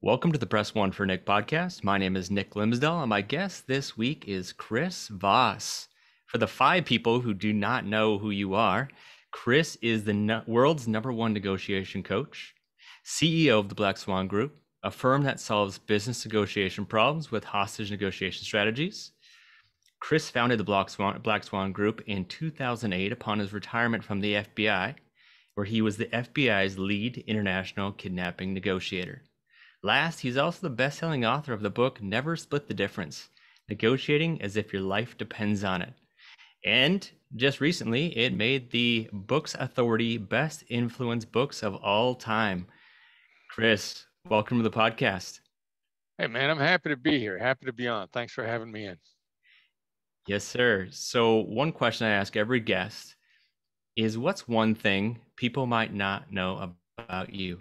Welcome to the Press One for Nick podcast. My name is Nick Glimsdahl, and my guest this week is Chris Voss. For the five people who do not know who you are, Chris is the no- world's number one negotiation coach, CEO of the Black Swan Group, a firm that solves business negotiation problems with hostage negotiation strategies. Chris founded the Black Swan, Black Swan Group in 2008 upon his retirement from the FBI, where he was the FBI's lead international kidnapping negotiator. Last, he's also the best selling author of the book Never Split the Difference Negotiating as If Your Life Depends on It. And just recently, it made the Books Authority Best Influence Books of All Time. Chris, welcome to the podcast. Hey, man, I'm happy to be here. Happy to be on. Thanks for having me in. Yes, sir. So, one question I ask every guest is what's one thing people might not know about you?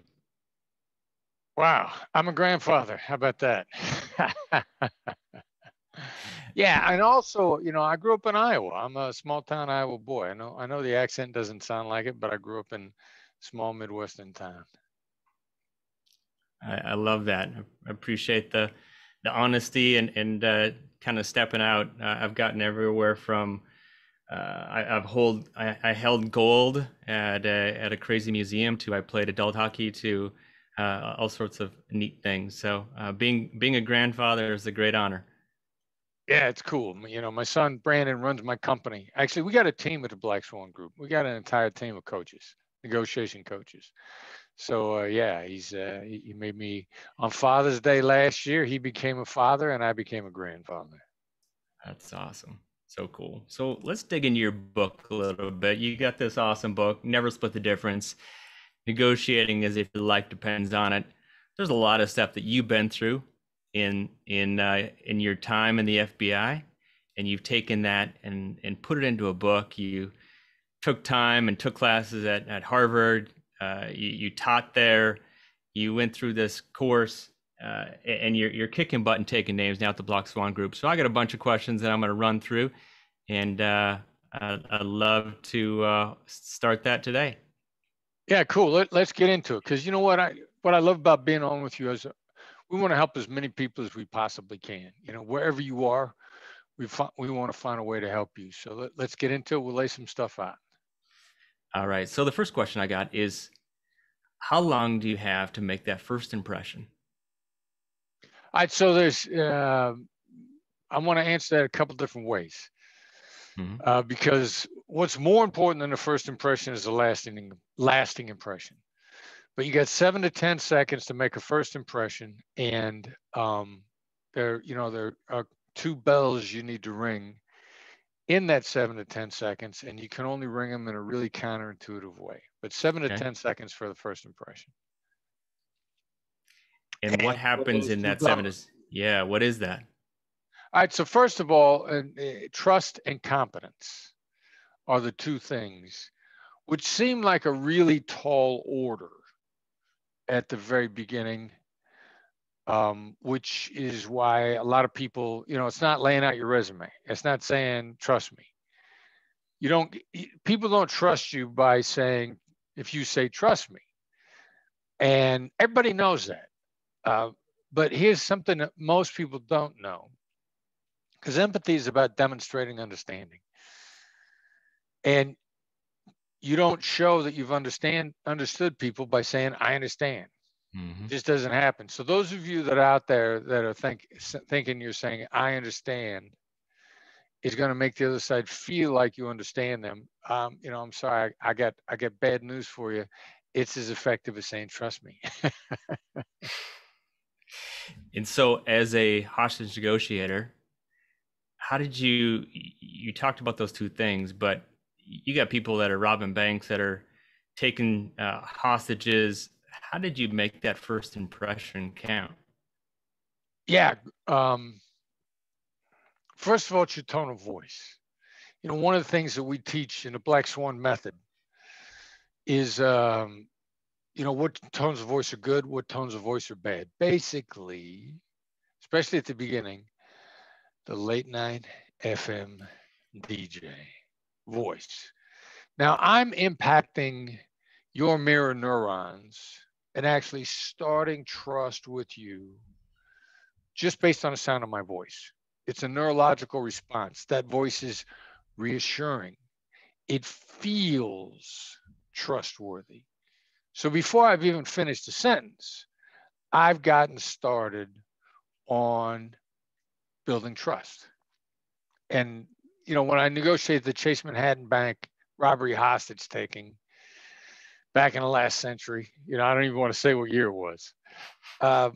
Wow, I'm a grandfather. How about that? yeah, and also, you know, I grew up in Iowa. I'm a small town Iowa boy. I know I know the accent doesn't sound like it, but I grew up in small Midwestern town. I, I love that. I appreciate the the honesty and and uh, kind of stepping out. Uh, I've gotten everywhere from uh, I, have hold I, I, held gold at a, at a crazy museum to I played adult hockey to uh, all sorts of neat things. So uh, being being a grandfather is a great honor. Yeah, it's cool. You know, my son Brandon runs my company. Actually, we got a team at the Black Swan Group. We got an entire team of coaches, negotiation coaches. So uh, yeah, he's uh, he made me on Father's Day last year. He became a father, and I became a grandfather. That's awesome. So cool. So let's dig into your book a little bit. You got this awesome book, Never Split the Difference negotiating as if your life depends on it. There's a lot of stuff that you've been through in in uh, in your time in the FBI, and you've taken that and and put it into a book. You took time and took classes at at Harvard. Uh, you, you taught there. You went through this course, uh, and you're you're kicking butt and taking names now at the Black Swan Group. So I got a bunch of questions that I'm going to run through, and uh, I'd, I'd love to uh, start that today. Yeah, cool. Let, us get into it because you know what I what I love about being on with you is we want to help as many people as we possibly can. You know, wherever you are, we fi- we want to find a way to help you. So let, let's get into it. We'll lay some stuff out. All right. So the first question I got is, how long do you have to make that first impression? All right. So there's, uh, I want to answer that a couple different ways. Mm-hmm. Uh, because what's more important than the first impression is the lasting lasting impression. But you got seven to ten seconds to make a first impression, and um, there, you know, there are two bells you need to ring in that seven to ten seconds, and you can only ring them in a really counterintuitive way. But seven okay. to ten seconds for the first impression. And, and what happens in that seven is yeah, what is that? All right. So first of all, uh, trust and competence are the two things, which seem like a really tall order at the very beginning. Um, which is why a lot of people, you know, it's not laying out your resume. It's not saying trust me. You don't. People don't trust you by saying if you say trust me, and everybody knows that. Uh, but here's something that most people don't know because empathy is about demonstrating understanding. And you don't show that you've understand understood people by saying I understand. Mm-hmm. It just doesn't happen. So those of you that are out there that are think, thinking you're saying I understand is going to make the other side feel like you understand them. Um, you know, I'm sorry, I, I got I got bad news for you. It's as effective as saying trust me. and so, as a hostage negotiator, how did you you talked about those two things but you got people that are robbing banks that are taking uh, hostages. How did you make that first impression count? Yeah um, first of all it's your tone of voice. You know one of the things that we teach in the black swan method is um, you know what tones of voice are good what tones of voice are bad. Basically especially at the beginning the late night FM DJ voice. Now I'm impacting your mirror neurons and actually starting trust with you just based on the sound of my voice. It's a neurological response. That voice is reassuring. It feels trustworthy. So before I've even finished a sentence, I've gotten started on building trust. And, you know, when I negotiated the Chase Manhattan Bank robbery hostage taking back in the last century, you know, I don't even want to say what year it was. Uh,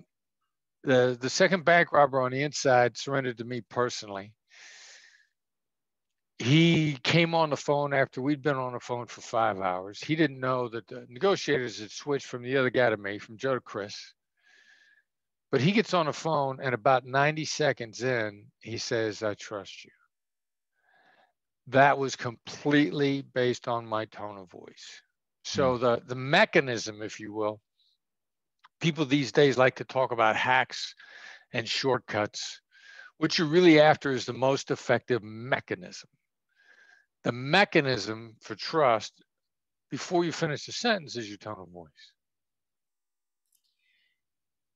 the, the second bank robber on the inside surrendered to me personally. He came on the phone after we'd been on the phone for five hours. He didn't know that the negotiators had switched from the other guy to me, from Joe to Chris. But he gets on the phone, and about 90 seconds in, he says, I trust you. That was completely based on my tone of voice. So hmm. the, the mechanism, if you will, people these days like to talk about hacks and shortcuts. What you're really after is the most effective mechanism. The mechanism for trust before you finish the sentence is your tone of voice.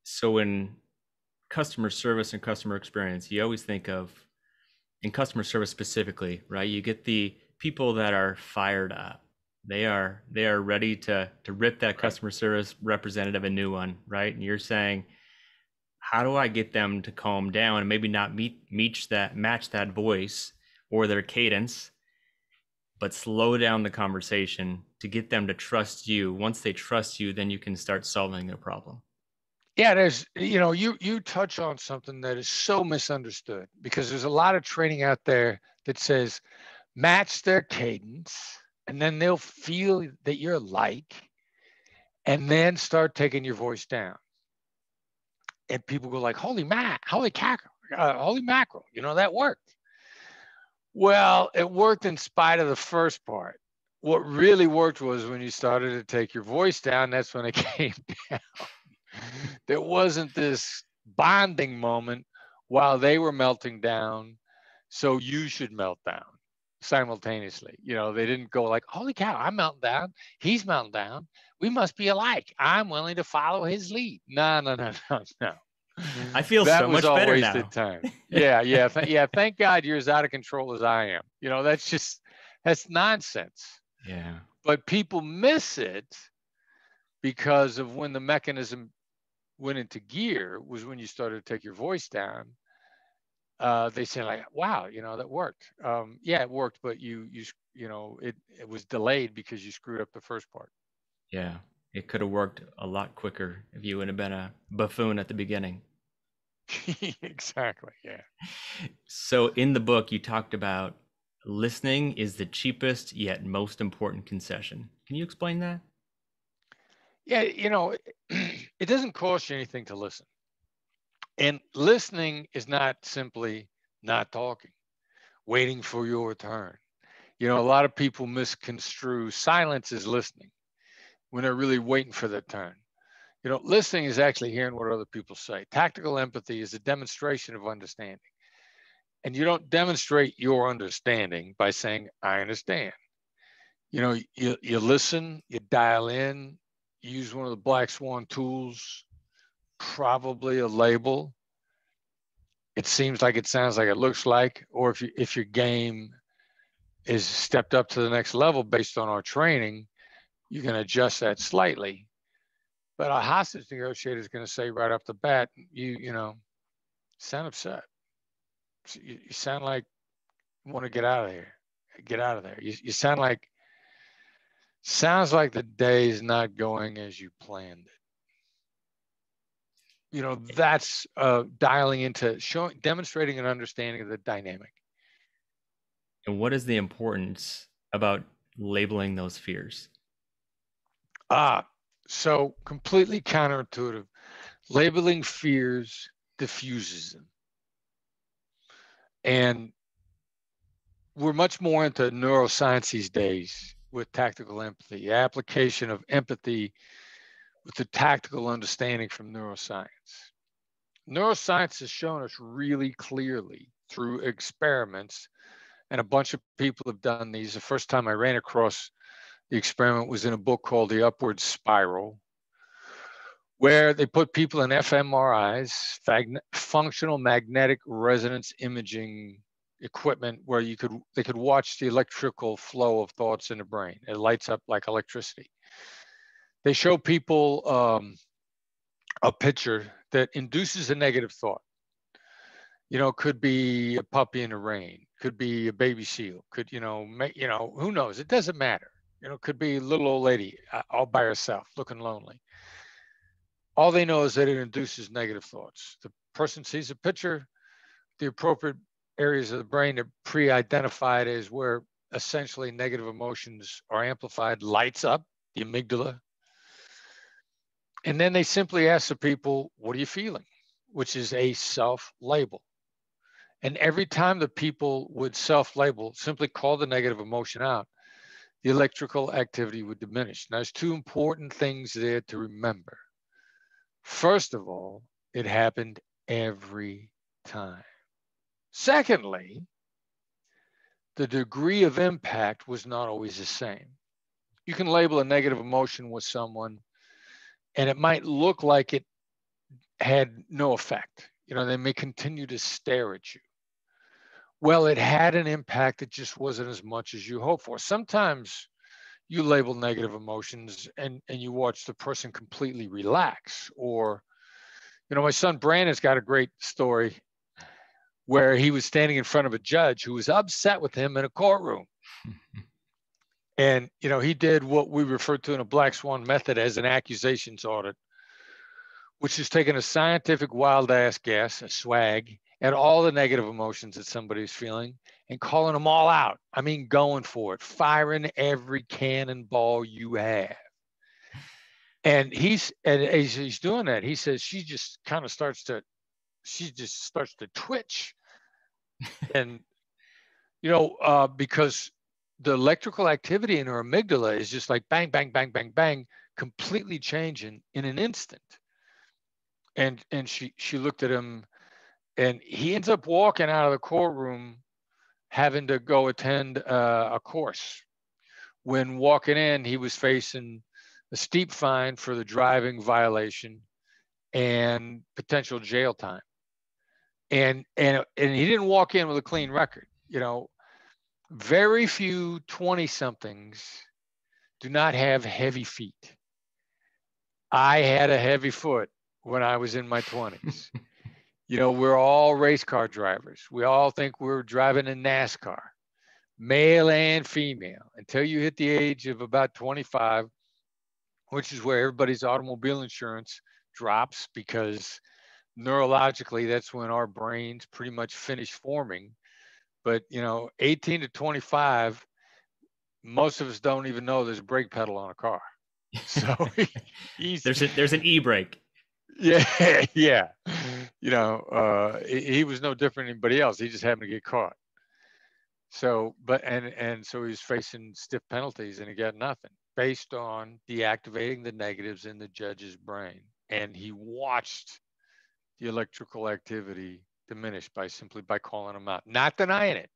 So, in customer service and customer experience, you always think of, in customer service specifically, right? You get the people that are fired up. They are they are ready to to rip that customer service representative a new one right? And you're saying how do i get them to calm down and maybe not meet match that match that voice or their cadence but slow down the conversation to get them to trust you? Once they trust you then you can start solving their problem yeah there's you know you you touch on something that is so misunderstood because there's a lot of training out there that says match their cadence and then they'll feel that you're like, and then start taking your voice down. And people go like, "Holy mac, holy cackle, uh, holy mackerel!" You know that worked. Well, it worked in spite of the first part. What really worked was when you started to take your voice down. That's when it came down. There wasn't this bonding moment while they were melting down, so you should melt down simultaneously. You know, they didn't go like, holy cow, I'm melting down. He's melting down. We must be alike. I'm willing to follow his lead. No, no, no, no, no. I feel that so much better now. Time. Yeah, yeah, th- yeah. Thank God you're as out of control as I am. You know, that's just that's nonsense. Yeah. But people miss it because of when the mechanism went into gear was when you started to take your voice down uh, they say like, wow, you know, that worked. Um, yeah, it worked, but you, you, you know, it, it was delayed because you screwed up the first part. Yeah. It could have worked a lot quicker if you would have been a buffoon at the beginning. exactly. Yeah. So in the book, you talked about listening is the cheapest yet most important concession. Can you explain that? Yeah, you know, it doesn't cost you anything to listen. And listening is not simply not talking, waiting for your turn. You know, a lot of people misconstrue silence as listening when they're really waiting for their turn. You know, listening is actually hearing what other people say. Tactical empathy is a demonstration of understanding. And you don't demonstrate your understanding by saying, I understand. You know, you, you listen, you dial in, use one of the black swan tools probably a label. It seems like it sounds like it looks like, or if you, if your game is stepped up to the next level based on our training, you can adjust that slightly. But a hostage negotiator is going to say right off the bat, you you know, sound upset. You, you sound like you want to get out of here. Get out of there. You, you sound like sounds like the day is not going as you planned it. You know that's uh, dialing into showing demonstrating an understanding of the dynamic. And what is the importance about labeling those fears? Ah so completely counterintuitive. Labeling fears diffuses them. And we're much more into neuroscience these days with tactical empathy application of empathy with the tactical understanding from neuroscience. Neuroscience has shown us really clearly through experiments, and a bunch of people have done these. The first time I ran across the experiment was in a book called The Upward Spiral. where they put people in fMRIs, functional magnetic resonance imaging equipment where you could they could watch the electrical flow of thoughts in the brain. It lights up like electricity. They show people um, a picture that induces a negative thought. You know, could be a puppy in the rain, could be a baby seal, could you know, make, you know, who knows? It doesn't matter. You know, could be a little old lady uh, all by herself, looking lonely. All they know is that it induces negative thoughts. The person sees a picture, the appropriate areas of the brain are pre-identified as where essentially negative emotions are amplified, lights up the amygdala. And then they simply ask the people, what are you feeling? Which is a self-label. And every time the people would self-label, simply call the negative emotion out, the electrical activity would diminish. Now, there's two important things there to remember. First of all, it happened every time. Secondly, the degree of impact was not always the same. You can label a negative emotion with someone, and it might look like it had no effect. You know, they may continue to stare at you. Well, it had an impact, it just wasn't as much as you hoped for. Sometimes you label negative emotions and, and you watch the person completely relax. Or, you know, my son Brandon's got a great story where he was standing in front of a judge who was upset with him in a courtroom. and, you know, he did what we refer to in a black swan method as an accusations audit, which is taking a scientific wild ass guess, a swag, at all the negative emotions that somebody's feeling and calling them all out. I mean, going for it, firing every cannonball you have. And he's and as he's doing that, he says she just kind of starts to she just starts to twitch. And you know uh, because the electrical activity in her amygdala is just like bang bang bang bang bang completely changing in an instant. And and she she looked at him and he ends up walking out of the courtroom having to go attend uh, a course. When walking in he was facing a steep fine for the driving violation and potential jail time and and and he didn't walk in with a clean record. You know, very few 20 somethings do not have heavy feet. I had a heavy foot when I was in my 20s. you know, we're all race car drivers. We all think we're driving in NASCAR, male and female, until you hit the age of about 25, which is where everybody's automobile insurance drops because neurologically, that's when our brains pretty much finish forming. But you know, 18 to 25, most of us don't even know there's a brake pedal on a car. So there's a, there's an e-brake. Yeah, yeah. You know, uh, he, he was no different than anybody else. He just happened to get caught. So, but and and so he's facing stiff penalties, and he got nothing based on deactivating the negatives in the judge's brain. And he watched the electrical activity diminished by simply by calling them out, not denying it.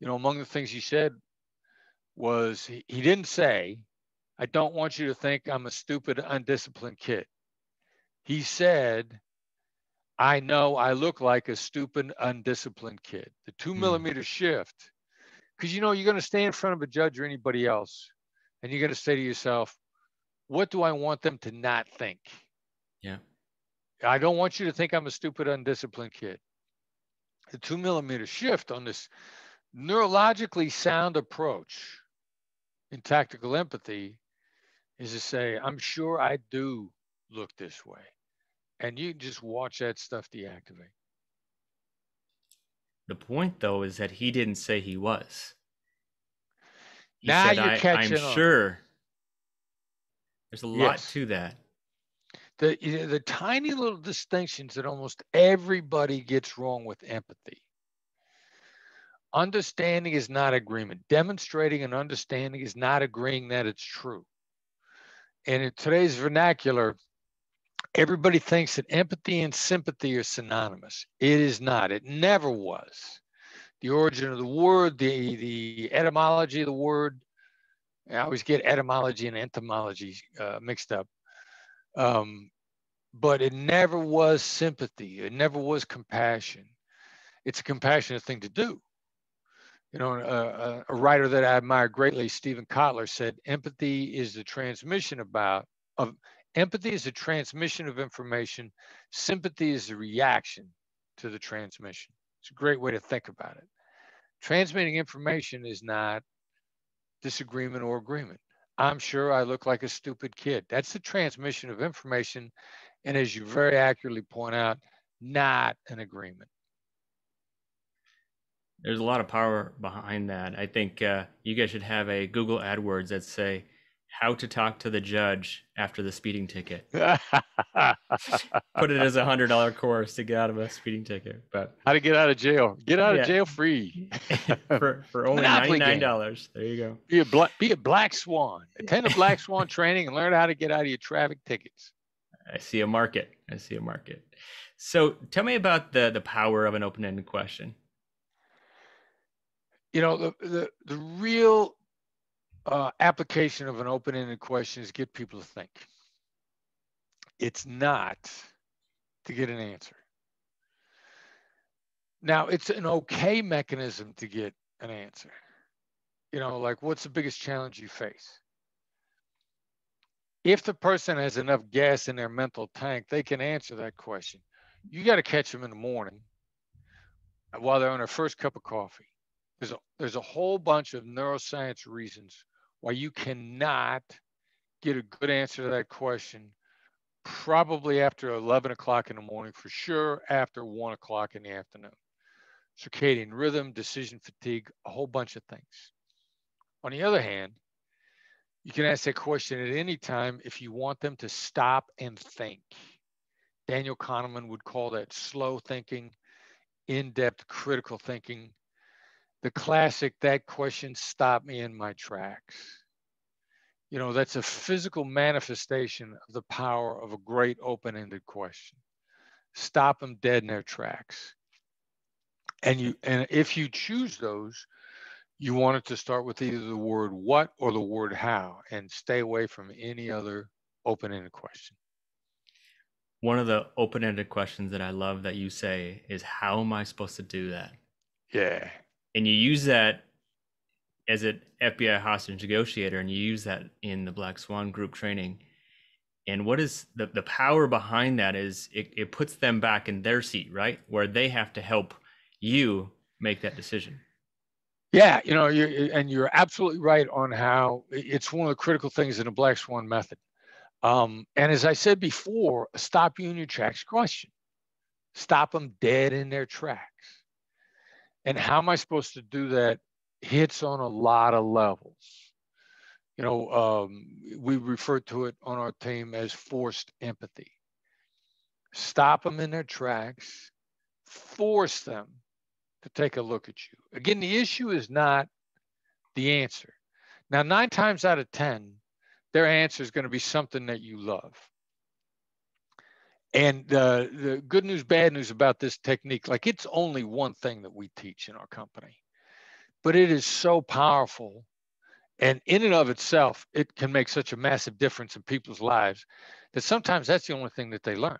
You know, among the things he said was he, he didn't say, I don't want you to think I'm a stupid, undisciplined kid. He said, I know I look like a stupid, undisciplined kid. The two mm. millimeter shift, because you know, you're going to stay in front of a judge or anybody else, and you're going to say to yourself, what do I want them to not think? Yeah. I don't want you to think I'm a stupid, undisciplined kid. The two millimeter shift on this neurologically sound approach in tactical empathy is to say, I'm sure I do look this way. And you can just watch that stuff deactivate. The point, though, is that he didn't say he was. He now said, you're catching I'm on. sure. There's a lot yes. to that the the tiny little distinctions that almost everybody gets wrong with empathy. Understanding is not agreement. Demonstrating an understanding is not agreeing that it's true. And in today's vernacular, everybody thinks that empathy and sympathy are synonymous. It is not. It never was. The origin of the word, the the etymology of the word. I always get etymology and entomology uh, mixed up Um, but it never was sympathy. It never was compassion. It's a compassionate thing to do. You know, a, a writer that I admire greatly, Steven Kotler, said, "Empathy is the transmission about of empathy is a transmission of information. Sympathy is the reaction to the transmission." It's a great way to think about it. Transmitting information is not disagreement or agreement. I'm sure I look like a stupid kid. That's the transmission of information. And as you very accurately point out, not an agreement. There's a lot of power behind that. I think uh, you guys should have a Google AdWords that say, how to talk to the judge after the speeding ticket. Put it as a hundred dollar course to get out of a speeding ticket. But how to get out of jail? Get out yeah. of jail free for for only ninety nine dollars. There you go. Be a black be a black swan. Attend a black swan training and learn how to get out of your traffic tickets. I see a market. I see a market. So tell me about the the power of an open ended question. You know the the the real uh, application of an open-ended question is get people to think. It's not to get an answer. Now, it's an okay mechanism to get an answer. You know, like what's the biggest challenge you face? If the person has enough gas in their mental tank, they can answer that question. You got to catch them in the morning while they're on their first cup of coffee. There's a, there's a whole bunch of neuroscience reasons why you cannot get a good answer to that question probably after 11 o'clock in the morning, for sure after 1 o'clock in the afternoon. Circadian rhythm, decision fatigue, a whole bunch of things. On the other hand, you can ask that question at any time if you want them to stop and think. Daniel Kahneman would call that slow thinking, in depth critical thinking, the classic that question stopped me in my tracks. You know, that's a physical manifestation of the power of a great open ended question. Stop them dead in their tracks. And you and if you choose those, you want it to start with either the word what or the word how and stay away from any other open-ended question. One of the open-ended questions that I love that you say is how am I supposed to do that? Yeah and you use that as an FBI hostage negotiator, and you use that in the Black Swan group training. And what is the, the power behind that is it, it puts them back in their seat, right? Where they have to help you make that decision. Yeah, you know, you and you're absolutely right on how it's one of the critical things in the Black Swan method. Um, and as I said before, stop you in your tracks question. Stop them dead in their tracks. And how am I supposed to do that? Hits on a lot of levels. You know, um, we refer to it on our team as forced empathy. Stop them in their tracks, force them to take a look at you. Again, the issue is not the answer. Now, nine times out of 10, their answer is going to be something that you love. And uh, the good news, bad news about this technique, like it's only one thing that we teach in our company, but it is so powerful. And in and of itself, it can make such a massive difference in people's lives that sometimes that's the only thing that they learn.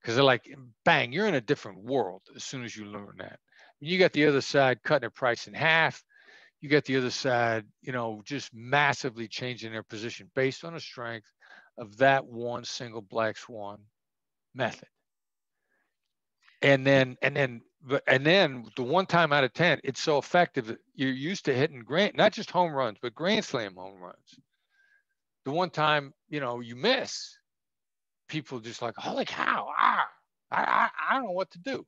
Because they're like, bang, you're in a different world as soon as you learn that. You got the other side cutting their price in half. You got the other side, you know, just massively changing their position based on the strength of that one single black swan method. And then, and then, and then the one time out of 10, it's so effective that you're used to hitting grand, not just home runs, but grand slam home runs. The one time, you know, you miss, people just like, holy cow, ah, I, I, I don't know what to do.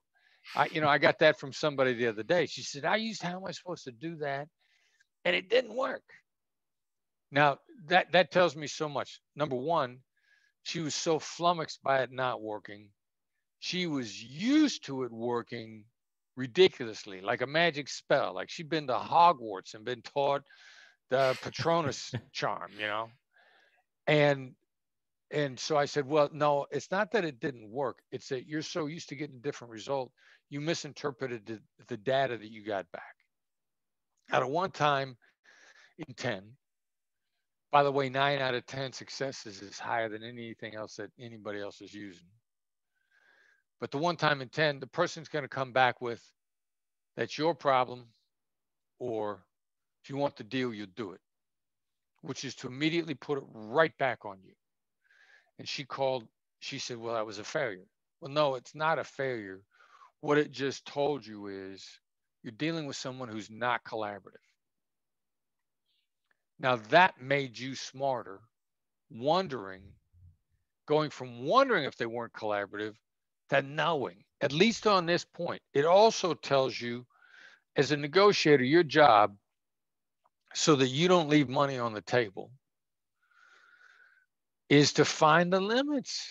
I, you know, I got that from somebody the other day. She said, I used, how am I supposed to do that? And it didn't work. Now that, that tells me so much. Number one, she was so flummoxed by it not working. She was used to it working ridiculously, like a magic spell. Like she'd been to Hogwarts and been taught the Patronus charm, you know. And and so I said, well, no, it's not that it didn't work. It's that you're so used to getting a different result, you misinterpreted the, the data that you got back. At a one time in 10, By the way, nine out of 10 successes is higher than anything else that anybody else is using. But the one time in 10, the person's going to come back with, that's your problem, or if you want the deal, you do it, which is to immediately put it right back on you. And she called, she said, Well, that was a failure. Well, no, it's not a failure. What it just told you is you're dealing with someone who's not collaborative. Now, that made you smarter, wondering, going from wondering if they weren't collaborative to knowing, at least on this point. It also tells you, as a negotiator, your job so that you don't leave money on the table is to find the limits.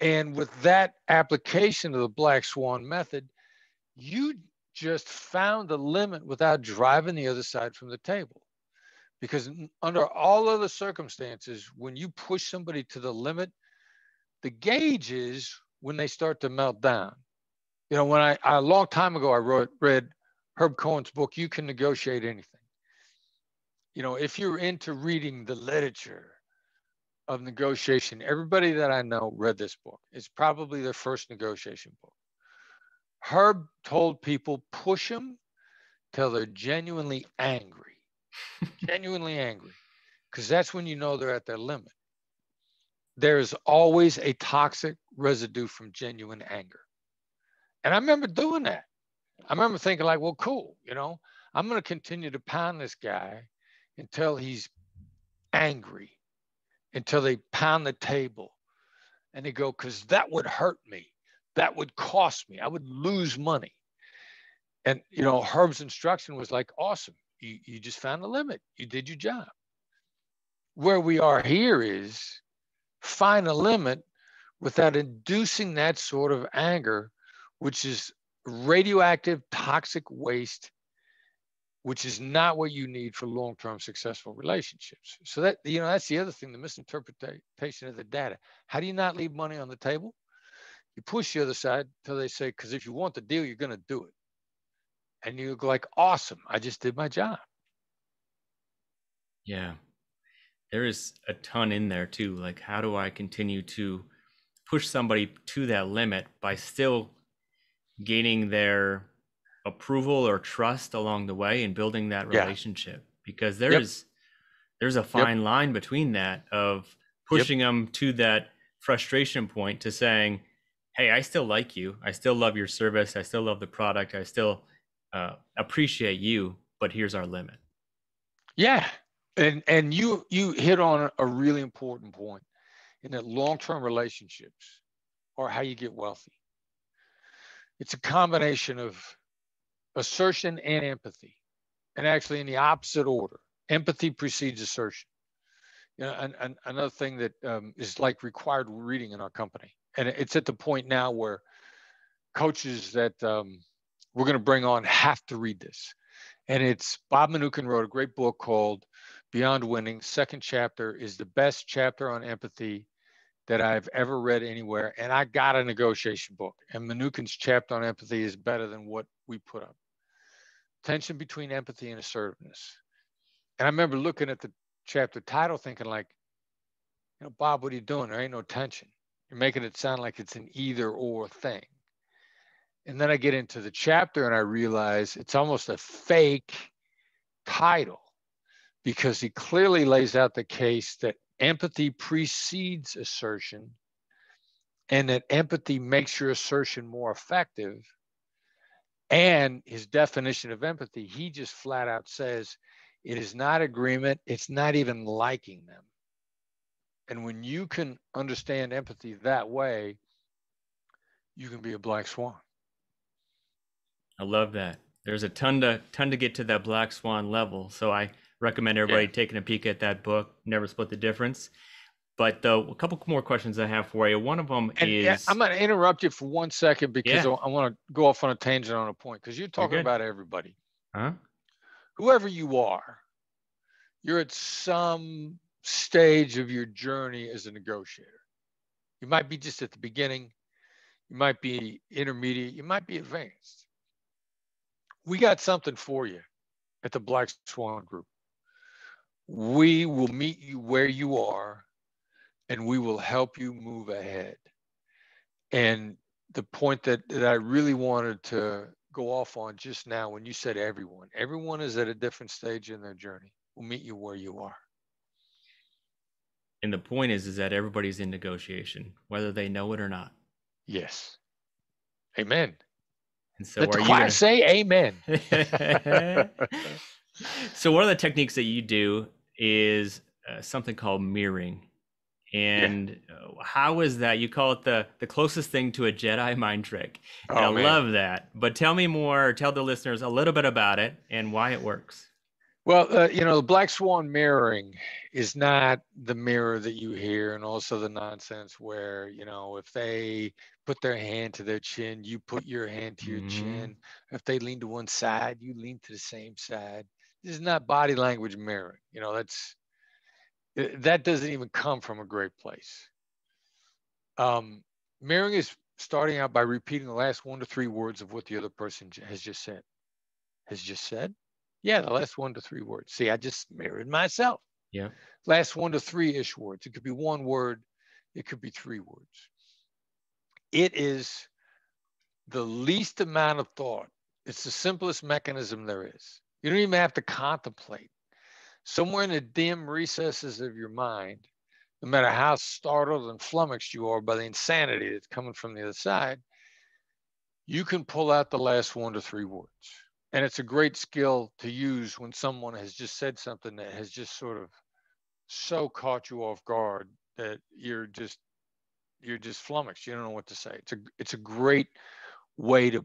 And with that application of the black swan method, you just found the limit without driving the other side from the table. Because under all other circumstances, when you push somebody to the limit, the gauge is when they start to melt down. You know, when I a long time ago I wrote read Herb Cohen's book, You Can Negotiate Anything. You know, if you're into reading the literature of negotiation, everybody that I know read this book. It's probably their first negotiation book. Herb told people push them till they're genuinely angry, genuinely angry, because that's when you know they're at their limit. There's always a toxic residue from genuine anger. And I remember doing that. I remember thinking like, well, cool, you know, I'm going to continue to pound this guy until he's angry, until they pound the table. And they go, because that would hurt me. That would cost me. I would lose money. And, you know, Herb's instruction was like, awesome. You, you just found the limit. You did your job. Where we are here is find a limit without inducing that sort of anger, which is radioactive toxic waste which is not what you need for long-term successful relationships so that you know that's the other thing the misinterpretation of the data how do you not leave money on the table you push the other side until they say because if you want the deal you're going to do it and you go like awesome i just did my job yeah there is a ton in there too like how do i continue to push somebody to that limit by still gaining their approval or trust along the way and building that relationship yeah. because there's yep. there's a fine yep. line between that of pushing yep. them to that frustration point to saying hey i still like you. I still love your service. I still love the product. I still uh, appreciate you but here's our limit. Yeah. And and you you hit on a really important point in that long-term relationships are how you get wealthy. It's a combination of assertion and empathy, and actually in the opposite order. Empathy precedes assertion. You know, and, and another thing that um, is like required reading in our company, and it's at the point now where coaches that um, we're going to bring on have to read this. And it's Bob Mnookin wrote a great book called Beyond Winning. Second chapter is the best chapter on empathy that I've ever read anywhere. And I got a negotiation book. And Mnookin's chapter on empathy is better than what we put up. Tension between empathy and assertiveness. And I remember looking at the chapter title thinking like, you know, Bob, what are you doing? There ain't no tension. You're making it sound like it's an either or thing. And then I get into the chapter and I realize it's almost a fake title because he clearly lays out the case that empathy precedes assertion and that empathy makes your assertion more effective. And his definition of empathy, he just flat out says it is not agreement, it's not even liking them. And when you can understand empathy that way, you can be a black swan. I love that. There's a ton to ton to get to that black swan level. So I recommend everybody yeah. taking a peek at that book, Never Split the Difference. But uh, a couple more questions I have for you. One of them and, is yeah, I'm going to interrupt you for one second because yeah. I, want to go off on a tangent on a point because you're talking you're about everybody. Huh? Whoever you are, you're at some stage of your journey as a negotiator. You might be just at the beginning, you might be intermediate, you might be advanced. We got something for you at the Black Swan Group we will meet you where you are and we will help you move ahead. And the point that, that I really wanted to go off on just now when you said everyone, everyone is at a different stage in their journey. We'll meet you where you are. And the point is, is that everybody's in negotiation, whether they know it or not. Yes. Amen. And so, Let are the you gonna- say amen? so one of the techniques that you do is uh, something called mirroring and uh, how is that you call it the the closest thing to a jedi mind trick and i Oh, man. love that but tell me more tell the listeners a little bit about it and why it works Well, uh, you know, the black swan mirroring is not the mirror that you hear, and also the nonsense where, you know, if they put their hand to their chin, you put your hand to your Mhm. chin. If they lean to one side, you lean to the same side. This is not body language mirroring. You know, that's uh, that doesn't even come from a great place. Um, mirroring is starting out by repeating the last one to three words of what the other person has just said. Has just said. Yeah, the last one to three words. See, I just mirrored myself. Yeah. Last one to three ish words. It could be one word, it could be three words. It is the least amount of thought. It's the simplest mechanism there is. You don't even have to contemplate. Somewhere in the dim recesses of your mind, no matter how startled and flummoxed you are by the insanity that's coming from the other side, you can pull out the last one to three words and it's a great skill to use when someone has just said something that has just sort of so caught you off guard that you're just you're just flummoxed you don't know what to say. It's a it's a great way to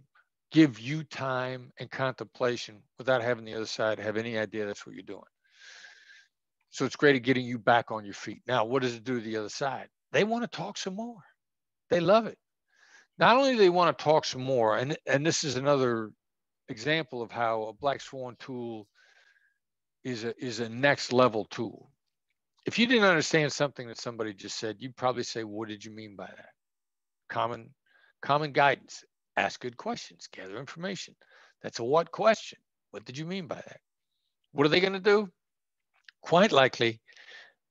give you time and contemplation without having the other side have any idea that's what you're doing. So it's great at getting you back on your feet. Now what does it do to the other side? They want to talk some more. They love it. Not only do they want to talk some more and and this is another example of how a black swan tool is a is a next level tool. If you didn't understand something that somebody just said, you'd probably say, "What did you mean by that?" Common common guidance: ask good questions, gather information. That's a what question? What did you mean by that? What are they going to do? Quite likely,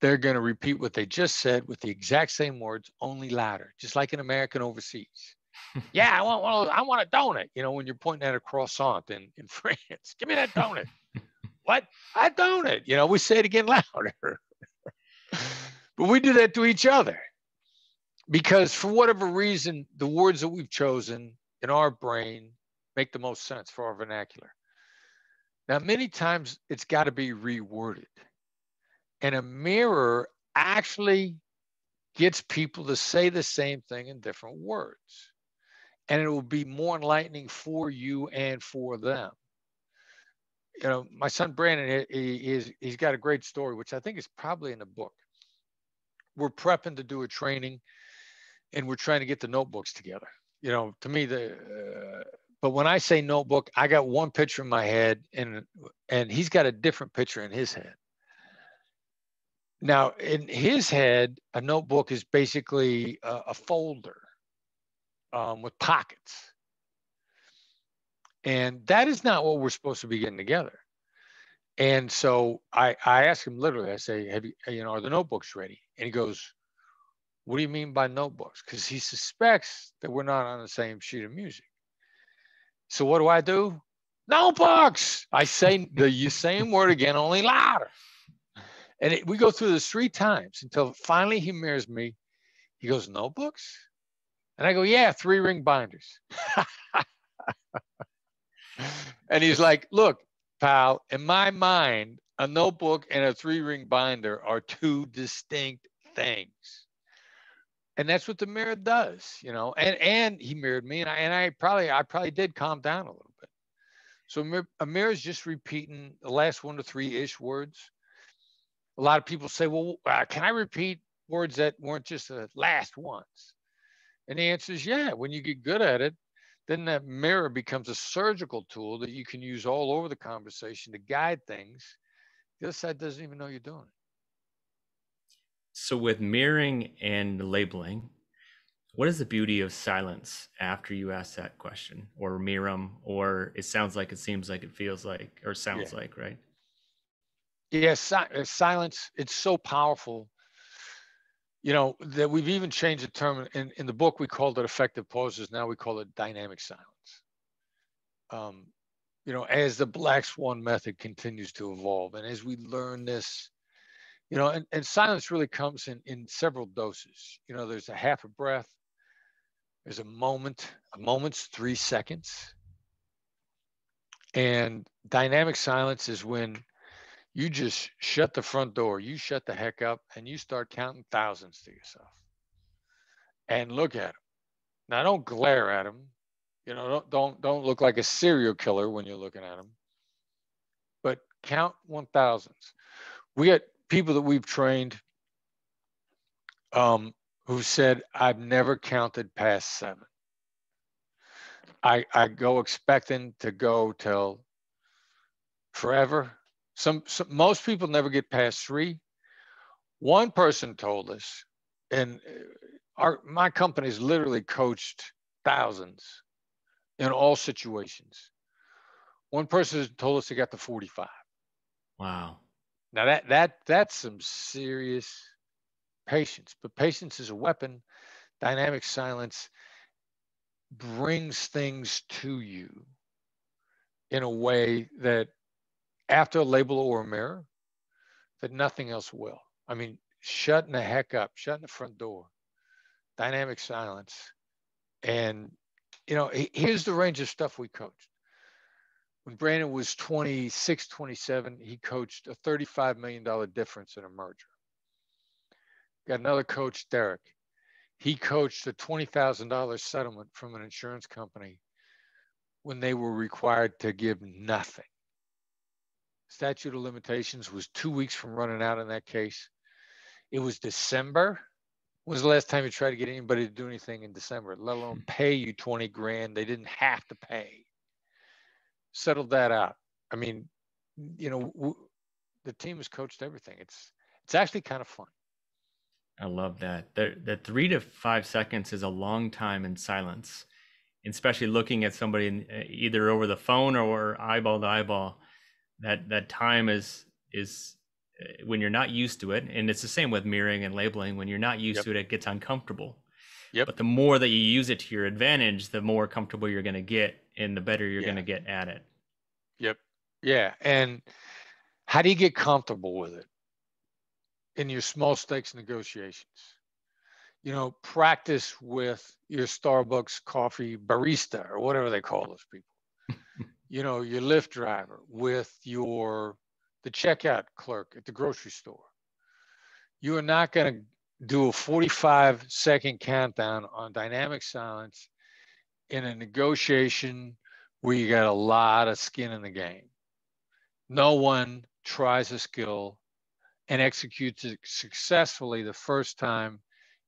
they're going to repeat what they just said with the exact same words, only louder, just like an American overseas yeah, I want one of those, I want a donut. You know, when you're pointing at a croissant in, in France, give me that donut. what? A donut. You know, we say it again louder. but we do that to each other because for whatever reason, the words that we've chosen in our brain make the most sense for our vernacular. Now, many times it's got to be reworded. And a mirror actually gets people to say the same thing in different words and it will be more enlightening for you and for them. You know, my son Brandon, he, he is he's got a great story, which I think is probably in the book. We're prepping to do a training, and we're trying to get the notebooks together. You know, to me, the uh, but when I say notebook, I got one picture in my head, and and he's got a different picture in his head. Now, in his head, a notebook is basically a, a folder um, with pockets. And that is not what we're supposed to be getting together. And so I, I ask him literally, I say, have you, you know, are the notebooks ready? And he goes, what do you mean by notebooks? Because he suspects that we're not on the same sheet of music. So what do I do? Notebooks. I say the same word again, only louder. And it, we go through this three times until finally he mirrors me. He goes, notebooks? And I go, yeah, three ring binders. and he's like, look, pal, in my mind, a notebook and a three ring binder are two distinct things. And that's what the mirror does, you know. And and he mirrored me, and I and I probably I probably did calm down a little bit. So a mirror is just repeating the last one to three ish words. A lot of people say, well, uh, can I repeat words that weren't just the last ones? And the answer is yeah. When you get good at it, then that mirror becomes a surgical tool that you can use all over the conversation to guide things. The other side doesn't even know you're doing it. So, with mirroring and labeling, what is the beauty of silence after you ask that question, or mirror 'em, or it sounds like, it seems like, it feels like, or sounds like, right? Yes, yeah, si- silence. It's so powerful. You know that we've even changed the term in in the book. We called it effective pauses. Now we call it dynamic silence. Um, you know, as the Black Swan method continues to evolve, and as we learn this, you know, and, and silence really comes in in several doses. You know, there's a half a breath. There's a moment. A moment's three seconds. And dynamic silence is when you just shut the front door, you shut the heck up, and you start counting thousands to yourself. And look at them. Now, don't glare at them. You know, don't don't don't look like a serial killer when you're looking at them. But count one thousands. We got people that we've trained um, who said, "I've never counted past seven. I I go expecting to go till forever some, some most people never get past three. One person told us, and uh, our my company's literally coached thousands in all situations. One person told us they got to 45. Wow. Now that that that's some serious patience, but patience is a weapon. Dynamic silence brings things to you in a way that after a label or a mirror that nothing else will. I mean, shutting the heck up, shutting the front door, dynamic silence. And, you know, here's the range of stuff we coached. When Brandon was 26, 27, he coached a $35 million difference in a merger. Got another coach, Derek. He coached a $20,000 settlement from an insurance company when they were required to give nothing statute of limitations was two weeks from running out in that case. It was December. When was the last time you tried to get anybody to do anything in December, let alone hmm. pay you 20 grand? They didn't have to pay. Settled that out. I mean, you know, w- the team has coached everything. It's it's actually kind of fun. I love that. The, the three to five seconds is a long time in silence, especially looking at somebody in, either over the phone or eyeball to eyeball that that time is is eh, when you're not used to it and it's the same with mirroring and labeling when you're not used yep. to it it gets uncomfortable yep. but the more that you use it to your advantage the more comfortable you're going to get and the better you're yeah. going to get at it yep yeah and how do you get comfortable with it in your small stakes negotiations you know practice with your starbucks coffee barista or whatever they call those people you know, your Lyft driver, with your the checkout clerk at the grocery store. You are not going to do a 45 second countdown on dynamic silence in a negotiation where you got a lot of skin in the game. No one tries a skill and executes it successfully the first time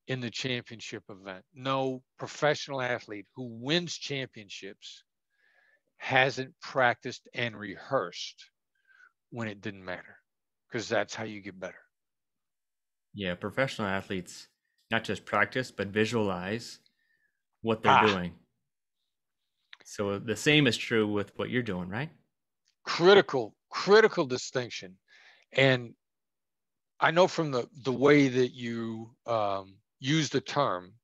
in the championship event. No professional athlete who wins championships hasn't practiced and rehearsed when it didn't matter because that's how you get better. Yeah, professional athletes not just practice but visualize what they're ah. doing. So the same is true with what you're doing, right? Critical, critical distinction. And I know from the the way that you um, use the term,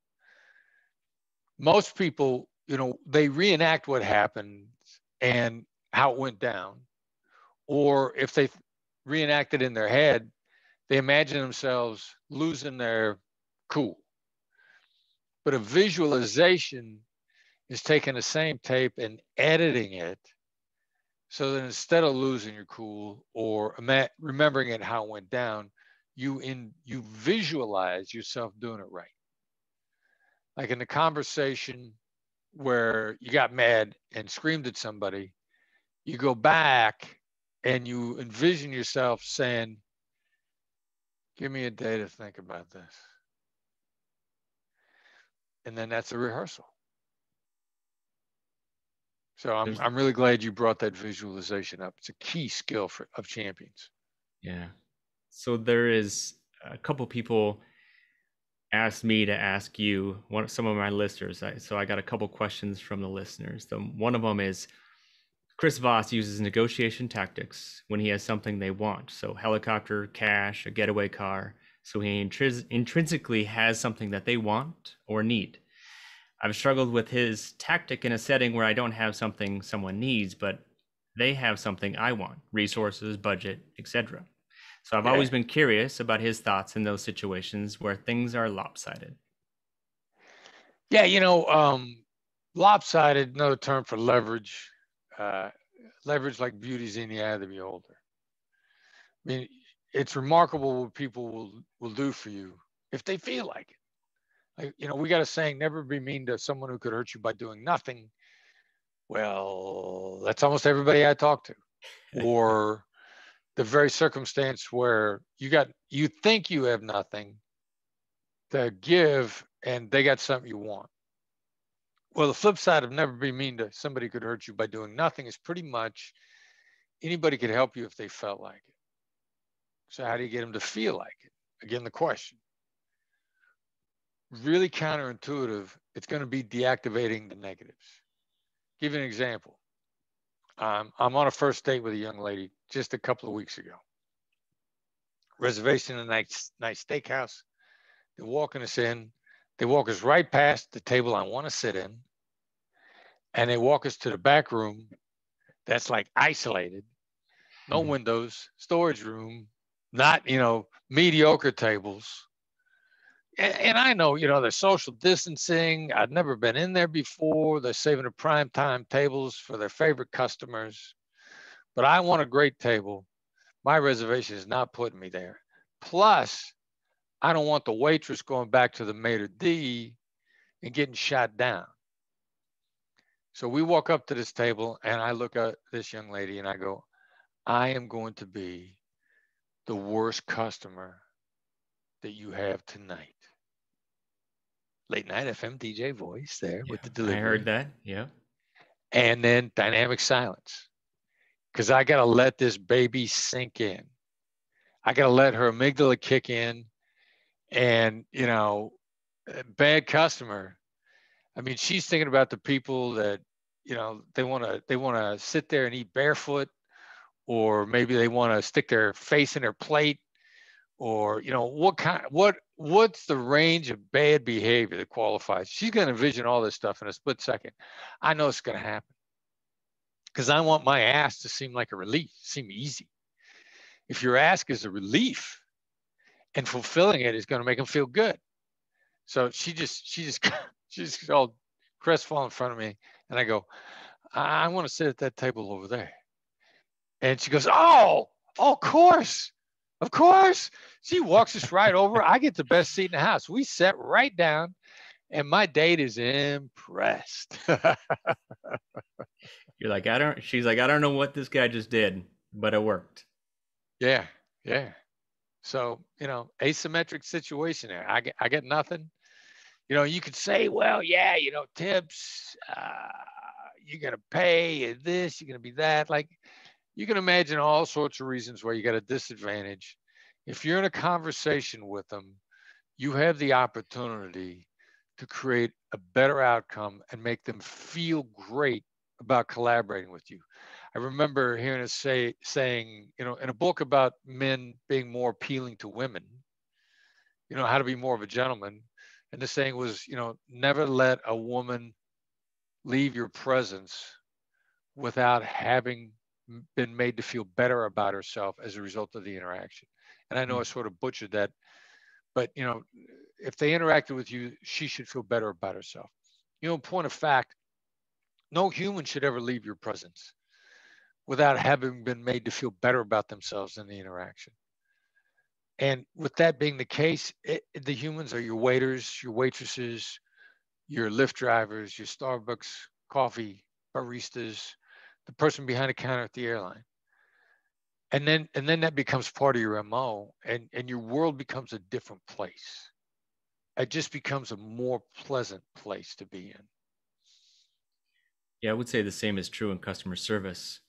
most people, you know, they reenact what happened and how it went down. Or if they reenact it in their head, they imagine themselves losing their cool. But a visualization is taking the same tape and editing it so that instead of losing your cool or remembering it how it went down, you in you visualize yourself doing it right. Like in the conversation where you got mad and screamed at somebody, you go back and you envision yourself saying, Give me a day to think about this. And then that's a rehearsal. So I'm, I'm really glad you brought that visualization up. It's a key skill for, of champions. Yeah. So there is a couple people asked me to ask you one some of my listeners. I, so I got a couple questions from the listeners. The, one of them is, Chris Voss uses negotiation tactics when he has something they want. So, helicopter, cash, a getaway car. So, he intris- intrinsically has something that they want or need. I've struggled with his tactic in a setting where I don't have something someone needs, but they have something I want resources, budget, etc. So, I've yeah. always been curious about his thoughts in those situations where things are lopsided. Yeah, you know, um, lopsided, another term for leverage uh, leverage like beauty's in the eye of the beholder. I mean, it's remarkable what people will will do for you if they feel like it. Like, you know, we got a saying, never be mean to someone who could hurt you by doing nothing. Well, that's almost everybody I talk to. or the very circumstance where you got you think you have nothing to give and they got something you want. Well, the flip side of never be mean to somebody could hurt you by doing nothing is pretty much anybody could help you if they felt like it. So how do you get them to feel like it? Again, the question. Really counterintuitive, it's going to be deactivating the negatives. Give you an example. Um, I'm on a first date with a young lady just a couple of weeks ago. Reservation in a nice, nice steakhouse. They're walking us in. They walk us right past the table I want to sit in, and they walk us to the back room that's like isolated, no mm-hmm. windows, storage room, not, you know, mediocre tables. And, and I know, you know, they're social distancing. I've never been in there before. They're saving the prime time tables for their favorite customers. But I want a great table. My reservation is not putting me there. Plus, I don't want the waitress going back to the maitre d and getting shot down. So we walk up to this table and I look at this young lady and I go, I am going to be the worst customer that you have tonight. Late night FM DJ voice there yeah, with the delivery. I heard that. Yeah. And then dynamic silence. Because I got to let this baby sink in. I got to let her amygdala kick in and you know bad customer. I mean she's thinking about the people that you know they want to they want to sit there and eat barefoot or maybe they want to stick their face in their plate or you know what kind what what's the range of bad behavior that qualifies? She's going to envision all this stuff in a split second. I know it's going to happen because i want my ass to seem like a relief seem easy if your ask is a relief and fulfilling it is going to make them feel good. So she just, she just, she just all crestfallen in front of me. And I go, I, I want to sit at that table over there. And she goes, Oh, oh, of course. Of course. She walks us right over. I get the best seat in the house. We sat right down, and my date is impressed. You're like, I don't, she's like, I don't know what this guy just did, but it worked. Yeah. Yeah. So, you know, asymmetric situation there. I get, I get nothing. You know, you could say, well, yeah, you know, tips, uh, you're going to pay this, you're going to be that. Like, you can imagine all sorts of reasons why you got a disadvantage. If you're in a conversation with them, you have the opportunity to create a better outcome and make them feel great about collaborating with you. I remember hearing it say saying, you know, in a book about men being more appealing to women, you know, how to be more of a gentleman. And the saying was, you know, never let a woman leave your presence without having been made to feel better about herself as a result of the interaction. And I know I mm. sort of butchered that, but you know, if they interacted with you, she should feel better about herself. You know, point of fact, no human should ever leave your presence without having been made to feel better about themselves in the interaction. And with that being the case, it, the humans are your waiters, your waitresses, your Lyft drivers, your Starbucks coffee baristas, the person behind the counter at the airline. And then and then that becomes part of your MO and, and your world becomes a different place. It just becomes a more pleasant place to be in. Yeah, I would say the same is true in customer service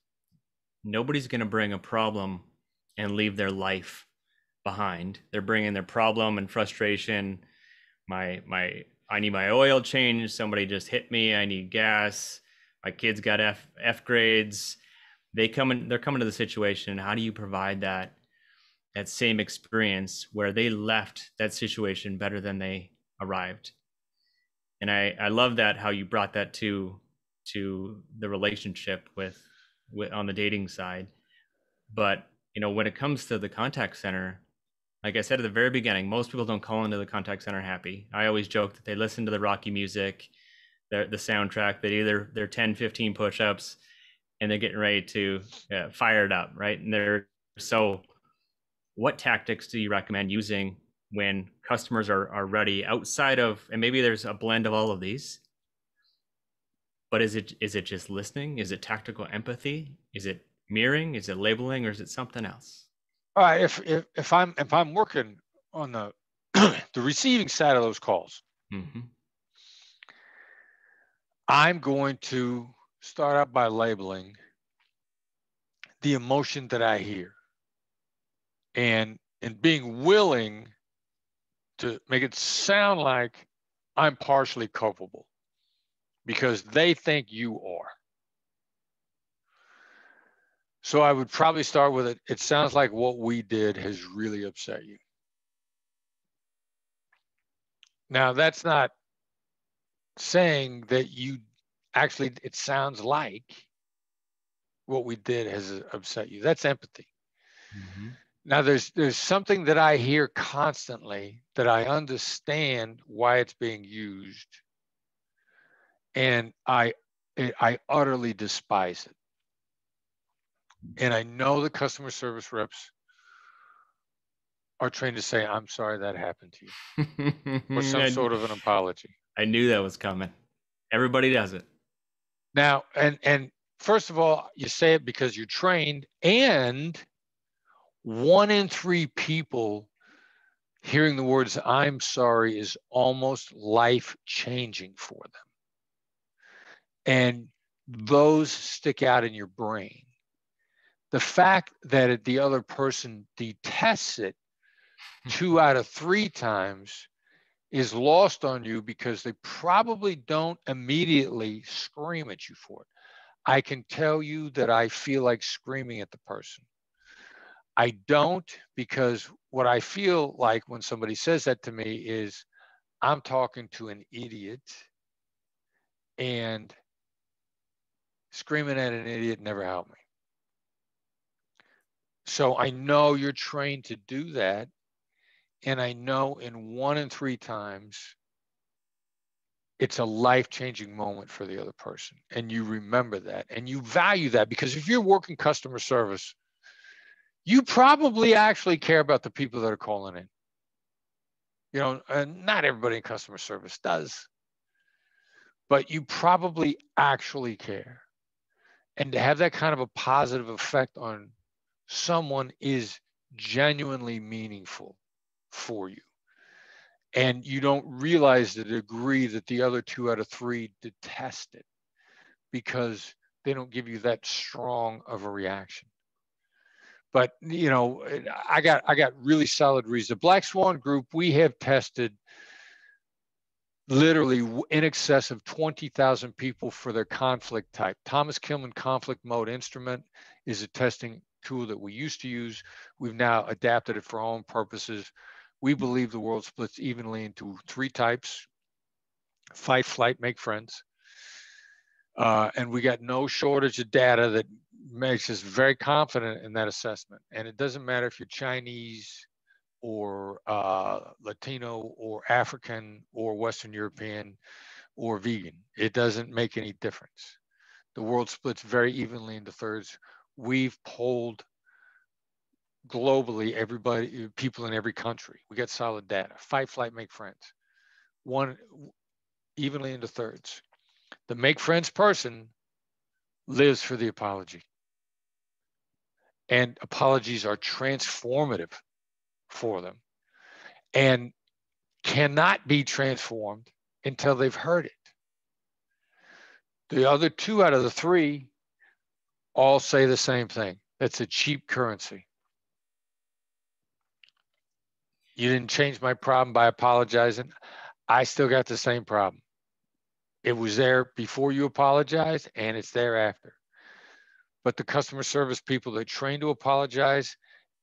nobody's going to bring a problem and leave their life behind. They're bringing their problem and frustration. My my I need my oil change. Somebody just hit me. I need gas. My kids got F F grades. they come in they're coming to the situation how do you provide that that same experience where they left that situation better than they arrived and i i love that how you brought that to to the relationship with, with on the dating side but you know when it comes to the contact center like i said at the very beginning most people don't call into the contact center happy i always joke that they listen to the rocky music the, the soundtrack they do their, their 10 15 push-ups and they're getting ready to uh, fire it up, right? And they're so. What tactics do you recommend using when customers are are ready outside of, and maybe there's a blend of all of these? But is it is it just listening? Is it tactical empathy? Is it mirroring? Is it labeling, or is it something else? All right. If if if I'm if I'm working on the the receiving side of those calls, mm-hmm. I'm going to start out by labeling the emotion that I hear and and being willing to make it sound like I'm partially culpable because they think you are. So I would probably start with it. It sounds like what we did has really upset you. Now, that's not saying that you actually it sounds like what we did has upset you that's empathy mm-hmm. Now there's there's something that i hear constantly that i understand why it's being used and i i utterly despise it. And i know the customer service reps are trained to say i'm sorry that happened to you or some sort of an apology. I knew that was coming. Everybody does it. Now, and and first of all, you say it because you're trained, and one in three people hearing the words "I'm sorry" is almost life changing for them, and those stick out in your brain. The fact that the other person detests it hmm. two out of three times is lost on you because they probably don't immediately scream at you for it. I can tell you that I feel like screaming at the person. I don't because what I feel like when somebody says that to me is I'm talking to an idiot and screaming at an idiot never helped me. So I know you're trained to do that and I know in one in three times, it's a life changing moment for the other person. And you remember that and you value that because if you're working customer service, you probably actually care about the people that are calling in. You know, not everybody in customer service does, but you probably actually care. And to have that kind of a positive effect on someone is genuinely meaningful for you. And you don't realize the degree that the other two out of three detest it because they don't give you that strong of a reaction. But you know, I got I got really solid reasons. The Black Swan Group, we have tested literally in excess of 20,000 people for their conflict type. Thomas Kilmann conflict mode instrument is a testing tool that we used to use. We've now adapted it for our own purposes. We believe the world splits evenly into three types, fight, flight, make friends. Uh, and we got no shortage of data that makes us very confident in that assessment. And it doesn't matter if you're Chinese or uh, Latino or African or Western European or vegan. It doesn't make any difference. The world splits very evenly into thirds. We've polled globally, everybody, people in every country. We got solid data. Fight, flight, make friends. One evenly into thirds. The make friends person lives for the apology. And apologies are transformative for them and cannot be transformed until they've heard it. The other two out of the three all say the same thing. That's a cheap currency. You didn't change my problem by apologizing. I still got the same problem. It was there before you apologized and it's there after. But the customer service people they train to apologize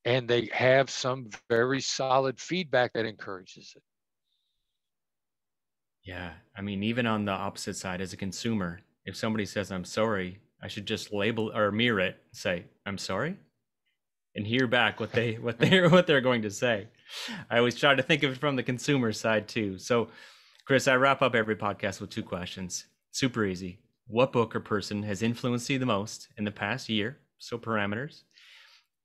and they have some very solid feedback that encourages it. Yeah. I mean, even on the opposite side, as a consumer, if somebody says, I'm sorry, I should just label or mirror it, and say, I'm sorry, and hear back what they what they're what they're going to say. I always try to think of it from the consumer side too. So Chris, I wrap up every podcast with two questions. Super easy. What book or person has influenced you the most in the past year? So parameters.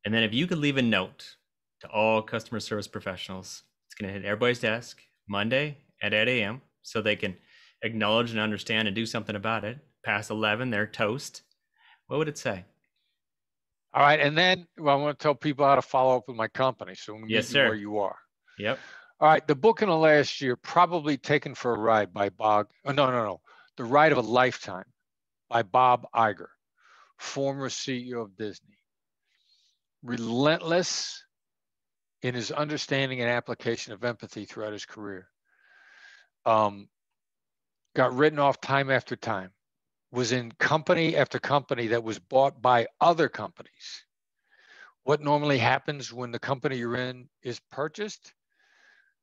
And then if you could leave a note to all customer service professionals, it's going to hit everybody's desk Monday at 8 a.m. so they can acknowledge and understand and do something about it. Past 11, they're toast. What would it say? All right. And then well, I want to tell people how to follow up with my company. So yes, sir. where you are. Yep. All right. The book in the last year, probably Taken for a Ride by Bog. Oh, no, no, no. The Ride of a Lifetime by Bob Iger, former CEO of Disney relentless in his understanding and application of empathy throughout his career. Um, got written off time after time, was in company after company that was bought by other companies. What normally happens when the company you're in is purchased?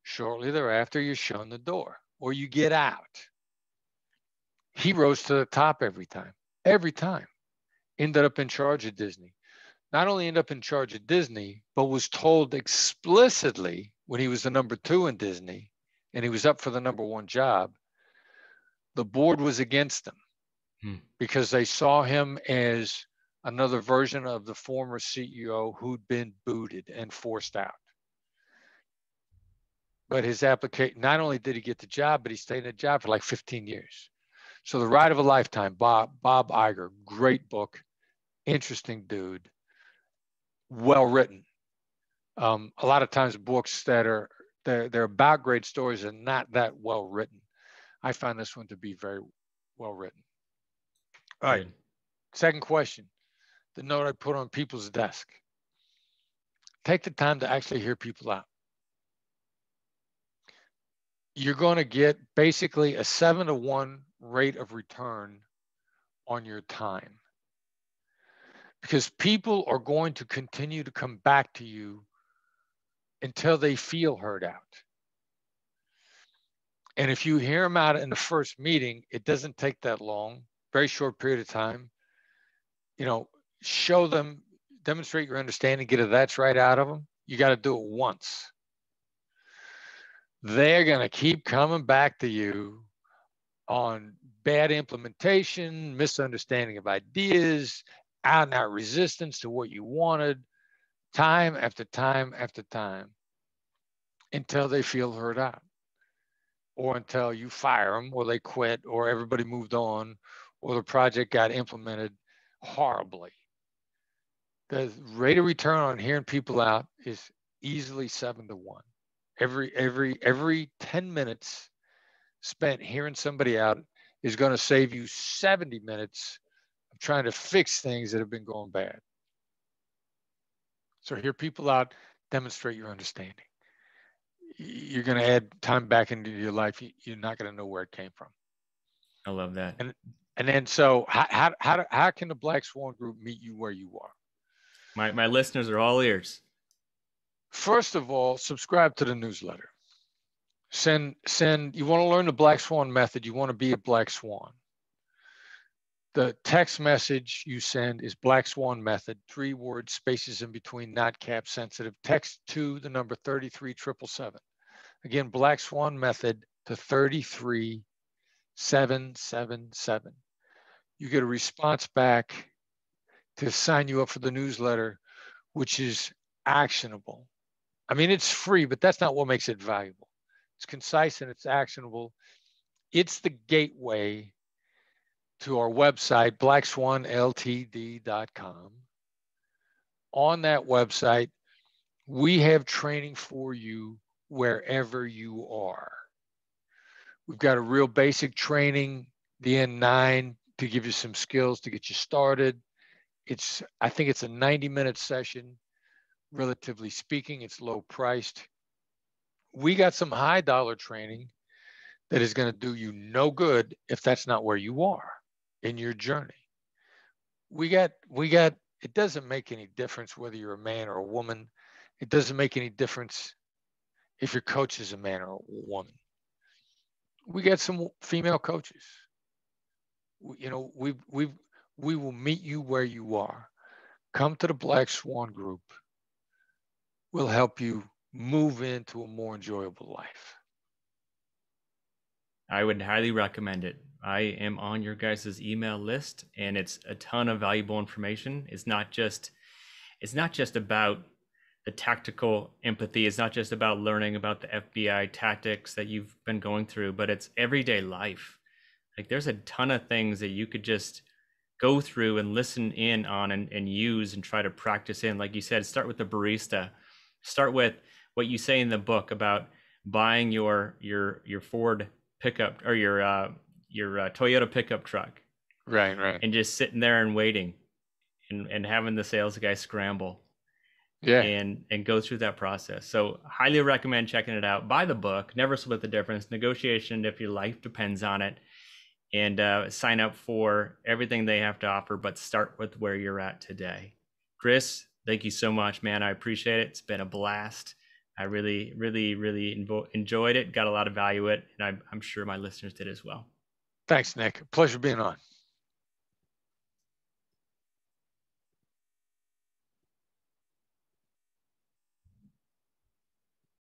Shortly thereafter, you're shown the door or you get out. He rose to the top every time, every time. Ended up in charge of Disney not only ended up in charge of Disney, but was told explicitly when he was the number two in Disney and he was up for the number one job, the board was against him hmm. because they saw him as another version of the former CEO who'd been booted and forced out. But his application, not only did he get the job, but he stayed in the job for like 15 years. So the ride of a lifetime, Bob, Bob Iger, great book, interesting dude well written. Um, a lot of times books that are they're, they're about great stories and not that well written. I found this one to be very well written. All right. Second question. The note I put on people's desk. Take the time to actually hear people out. You're going to get basically a seven to one rate of return on your time because people are going to continue to come back to you until they feel heard out. And if you hear them out in the first meeting, it doesn't take that long, very short period of time. You know, show them, demonstrate your understanding, get a that's right out of them. You got to do it once. They're going to keep coming back to you on bad implementation, misunderstanding of ideas, out and out resistance to what you wanted, time after time after time, until they feel heard out, or until you fire them, or they quit, or everybody moved on, or the project got implemented horribly. The rate of return on hearing people out is easily seven to one. Every every every 10 minutes spent hearing somebody out is going to save you 70 minutes of trying to fix things that have been going bad. So hear people out, demonstrate your understanding. You're going to add time back into your life. You're not going to know where it came from. I love that. And and then so how how how, how can the Black Swan Group meet you where you are? My my listeners are all ears. First of all, subscribe to the newsletter. Send send. You want to learn the Black Swan method. You want to be a Black Swan the text message you send is Black Swan method, three words, spaces in between, not cap sensitive. Text to the number 33777. Again, Black Swan method to 33777. You get a response back to sign you up for the newsletter, which is actionable. I mean, it's free, but that's not what makes it valuable. It's concise and it's actionable. It's the gateway to our website, blackswanltd.com. On that website, we have training for you wherever you are. We've got a real basic training, the N9, to give you some skills to get you started. It's, I think it's a 90 minute session, relatively speaking, it's low priced. We got some high dollar training that is going to do you no good if that's not where you are in your journey. we got we got it doesn't make any difference whether you're a man or a woman. It doesn't make any difference if your coach is a man or a woman. We got some female coaches. You know we we we will meet you where you are. Come to the black swan group. We'll help you move into a more enjoyable life I would highly recommend it. I am on your guys' email list and it's a ton of valuable information. It's not just it's not just about the tactical empathy. It's not just about learning about the FBI tactics that you've been going through, but it's everyday life. Like there's a ton of things that you could just go through and listen in on and, and use and try to practice in. Like you said, start with the barista. Start with what you say in the book about buying your your your Ford pickup or your uh, your uh, Toyota pickup truck, right, right, and just sitting there and waiting, and and having the sales guy scramble, yeah, and and go through that process. So highly recommend checking it out. Buy the book. Never split the difference. Negotiation if your life depends on it, and uh, sign up for everything they have to offer. But start with where you're at today. Chris, thank you so much, man. I appreciate it. It's been a blast. I really, really, really invo- enjoyed it. Got a lot of value it, and I'm, I'm sure my listeners did as well. Thanks, Nick. Pleasure being on.